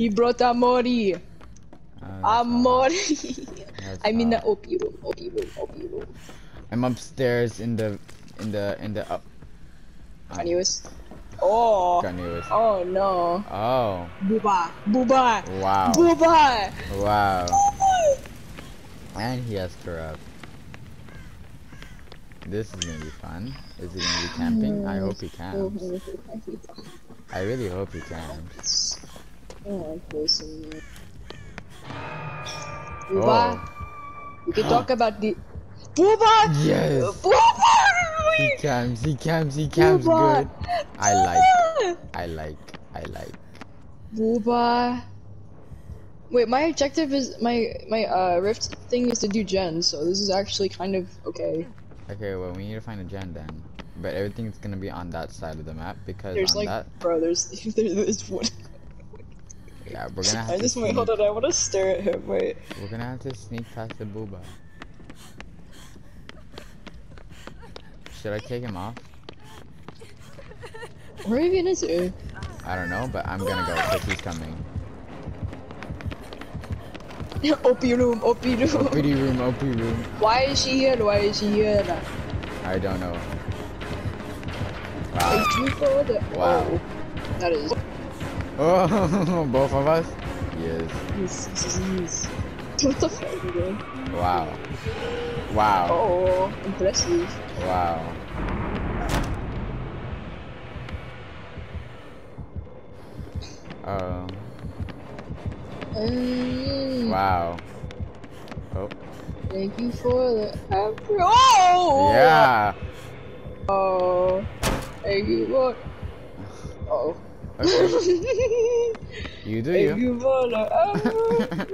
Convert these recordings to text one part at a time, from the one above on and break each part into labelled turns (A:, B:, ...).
A: He brought Amori.
B: Uh,
A: Amori. I'm in the. OP room. OP room. OP room.
B: I'm upstairs in the in the in the up.
A: Anyways. Oh.
B: Continuous.
A: Oh no.
B: Oh.
A: Booba. Booba.
B: Wow.
A: Booba.
B: Wow. And he has corrupt. This is gonna be fun. Is he gonna be camping? I hope he camps. I really hope he camps.
A: Oh, listen. Booba.
B: Oh.
A: We can talk about the. Booba.
B: Yes.
A: Booba.
B: He camps. He camps. He camps
A: Booba.
B: good. I like. I like. I like.
A: Booba. Wait, my objective is my my uh rift thing is to do gen, so this is actually kind of okay.
B: Okay, well we need to find a gen then. But everything's gonna be on that side of the map because
A: There's
B: on
A: like,
B: that,
A: bro, there's there's this one.
B: Yeah, we're gonna have
A: I
B: to
A: just wait. Hold on, I want to stare at him. Wait.
B: we're gonna have to sneak past the booba. Should I take him off?
A: Where are you gonna do?
B: I don't know, but I'm gonna go because he's coming.
A: OP room, OP room.
B: OPD room, OP room.
A: Why is she here? Why is she here?
B: I don't know. Wow. Wow.
A: Oh, that is.
B: Oh, both of us? Yes.
A: This, this is. What the fuck, bro?
B: Wow. Wow.
A: Oh, impressive.
B: Wow. Um.
A: Um,
B: Wow. Oh.
A: Thank you for the. After- oh!
B: Yeah.
A: Oh. Thank you for. Oh.
B: Okay. You do you.
A: you the.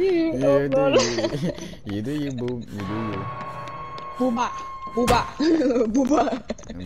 B: you
A: Oh,
B: do you. you do you, boob. You do you.
A: Booba. Booba. Booba.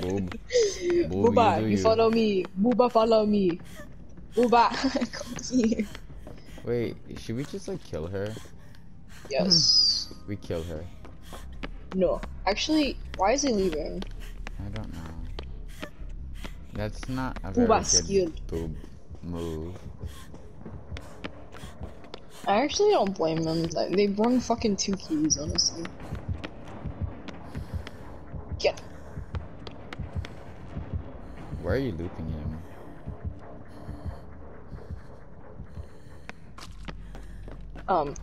B: Boob. Boob,
A: Booba,
B: you do
A: you
B: you.
A: follow me. Booba, follow me. Booba, come here.
B: Wait, should we just like kill her?
A: Yes.
B: We kill her.
A: No. Actually, why is he leaving?
B: I don't know. That's not a
A: Booba
B: very good
A: skilled.
B: boob move.
A: I actually don't blame them. Like, They brought fucking two keys, honestly. Get.
B: Where are you looping him?
A: Um.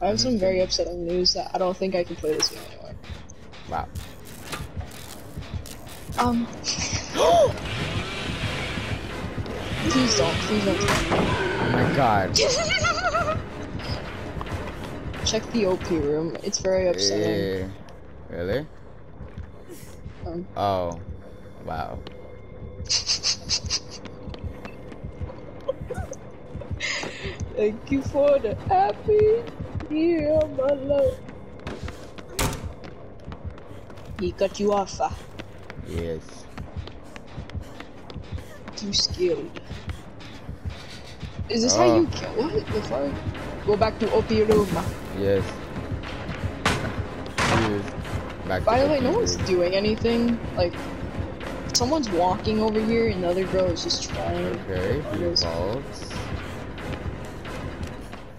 A: I have some very upsetting news that I don't think I can play this game anymore.
B: Wow.
A: Um. please don't. Please don't.
B: Oh my god.
A: Check the OP room. It's very upsetting.
B: Eh, really?
A: Um,
B: Oh. Wow.
A: Thank you for the happy year my life. He cut you off. Uh,
B: Yes.
A: too skilled. Is this how
B: Oh.
A: you kill? What the fuck? Go back to OP room.
B: Yes. Yes. Back
A: By the way, no one's doing anything. Like, someone's walking over here, and the other girl is just trying.
B: Okay,
A: Yes.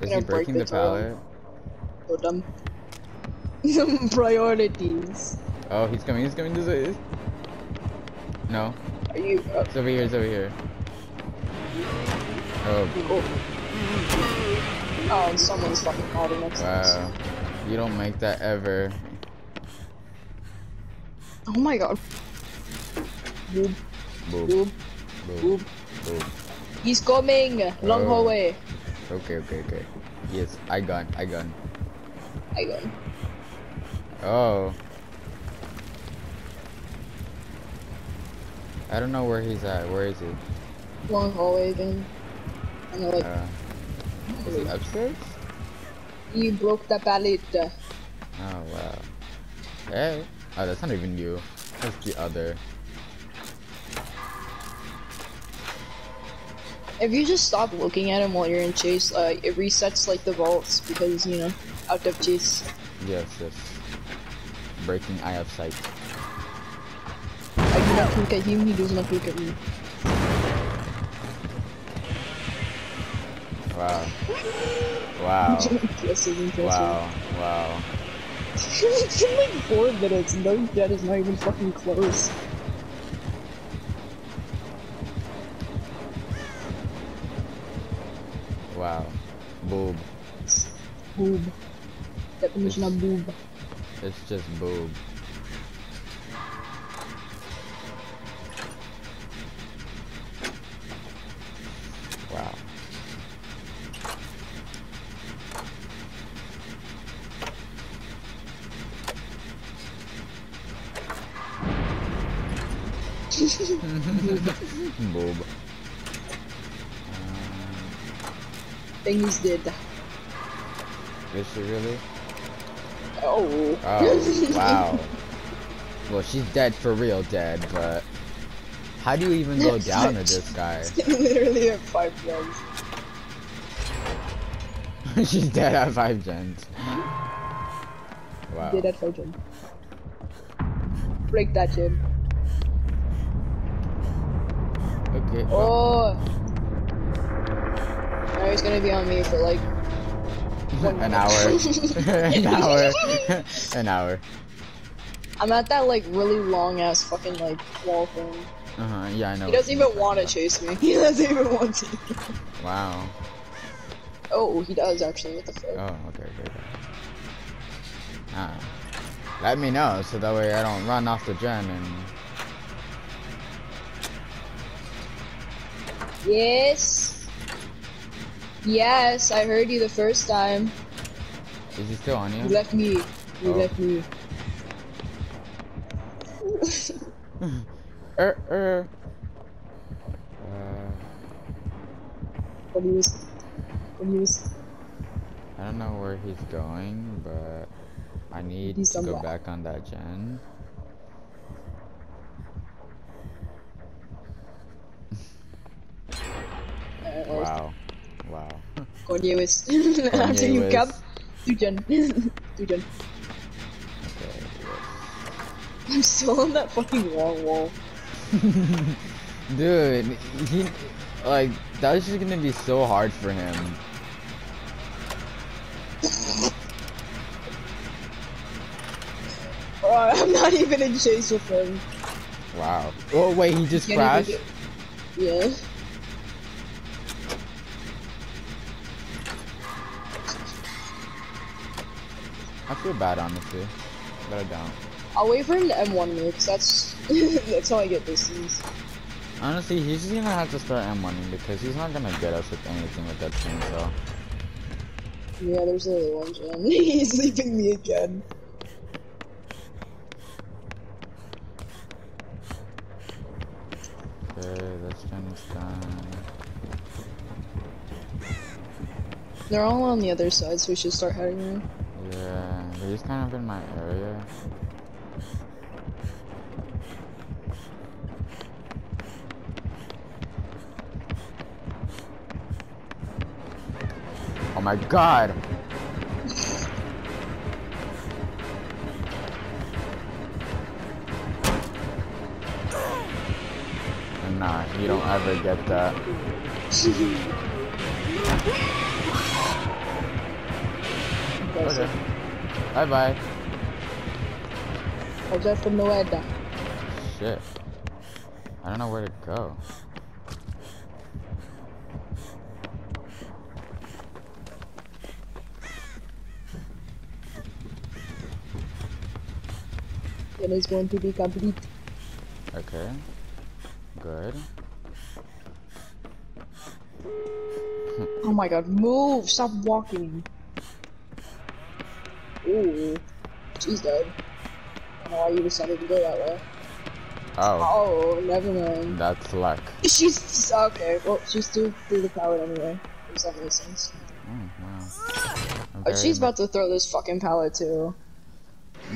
B: Is he
A: break
B: breaking
A: the
B: the pallet?
A: So dumb. Priorities.
B: Oh, he's coming, he's coming this. No,
A: Are you? Uh,
B: it's over here, it's over here. Oh,
A: oh. Oh, someone's fucking calling next to us.
B: wow. You don't make that ever.
A: Oh my god.
B: Boop,
A: boob,
B: boop,
A: boob.
B: boop.
A: He's coming! Long
B: Oh.
A: hallway.
B: Okay, okay, okay. Yes, I gun, I gun.
A: I go.
B: Oh. I don't know where he's at. Where is he?
A: Long hallway again. And like,
B: Uh, is he upstairs?
A: you broke the pallet.
B: Oh wow. Hey. Oh, that's not even you. That's the other.
A: If you just stop looking at him while you're in chase, uh, it resets like the vaults because, you know, out of chase.
B: Yes, yes. Breaking eye of sight.
A: Not look at him, he does not look at me.
B: Wow. Wow.
A: impressive, impressive.
B: Wow. Wow.
A: it's been like four minutes and those jet is not even fucking close.
B: Wow. Boob.
A: Boob. Definition of boob.
B: It's just boob. Boob.
A: Thing is dead.
B: Is she really?
A: Oh.
B: Oh, wow. Well, she's dead for real dead, but how do you even go down to this guy?
A: Literally at five gens.
B: she's dead at five gens. Wow.
A: Dead at five gens. Break that gym.
B: Well,
A: Oh. Now he's gonna be on me for like
B: An hour. An hour. An hour.
A: I'm at that like really long ass fucking like wall thing.
B: Uh huh. Yeah, I know.
A: He doesn't even want to chase me. He doesn't even want to.
B: Wow.
A: Oh, he does actually. What the fuck?
B: Oh, okay, okay. okay. Ah. Let me know so that way I don't run off the gen and.
A: Yes. Yes, I heard you the first time.
B: Is he still on
A: You
B: you?
A: left me. You
B: Oh.
A: left me.
B: Er, er. Uh,
A: What news? What news?
B: I don't know where he's going, but I need to go back on that gen.
A: Uh,
B: Wow. Wow.
A: Cornelius. After you
B: Cornelius.
A: cap, Tujan. Tujan.
B: Okay.
A: I'm still on that fucking wall wall.
B: Dude, he like that was just gonna be so hard for him.
A: Bro, I'm not even in chase with him.
B: Wow. Oh wait, he just
A: Can't
B: crashed.
A: even Yeah.
B: I feel bad honestly, but I don't.
A: I'll wait for him to M1 me, cause that's that's how I get distance.
B: Honestly, he's just gonna have to start M1ing because he's not gonna get us with anything with that chainsaw.
A: Yeah, there's only one gen. He's leaving me again.
B: Okay, this gen is done.
A: They're all on the other side, so we should start heading there.
B: He's kind of in my area. Oh my god! Nah, you don't ever get that. Okay. Bye bye.
A: Jose from Noeda.
B: Shit. I don't know where to go.
A: It is going to be complete.
B: Okay. Good.
A: Oh my god, move! Stop walking. Ooh. She's dead. I don't know why you decided to go that way.
B: Oh,
A: Oh, never mind.
B: that's luck.
A: She's okay. Well, she's through through the pallet anyway. Does that make sense?
B: Oh, wow.
A: Oh, she's about to throw this fucking pallet too.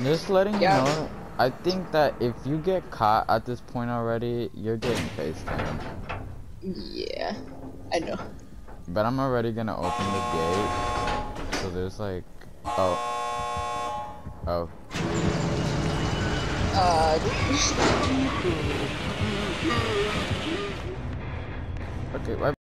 B: Just letting you know, I think that if you get caught at this point already, you're getting face camp.
A: Yeah, I know.
B: But I'm already gonna open the gate. So there's like, oh, oh.
A: Uh,
B: Okay, right